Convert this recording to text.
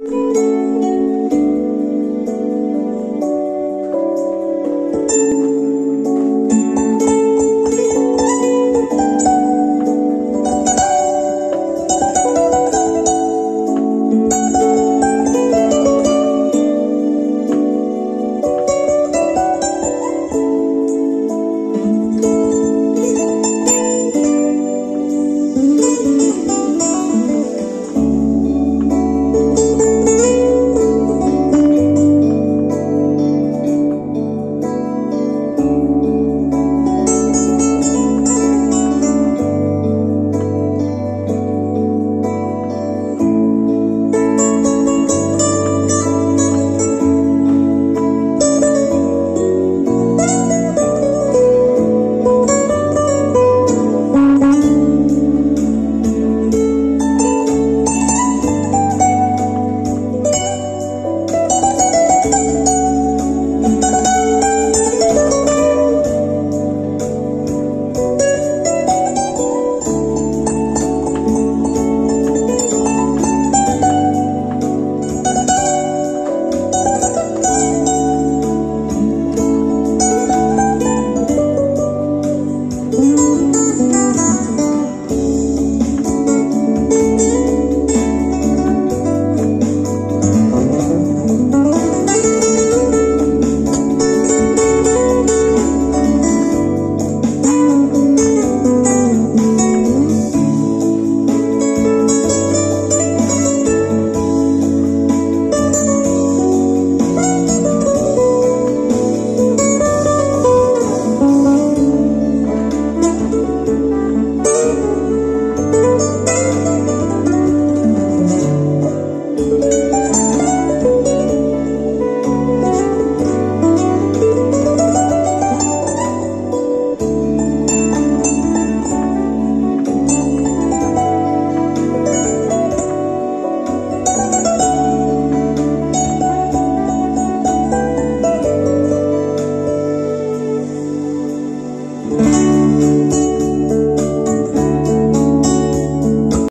you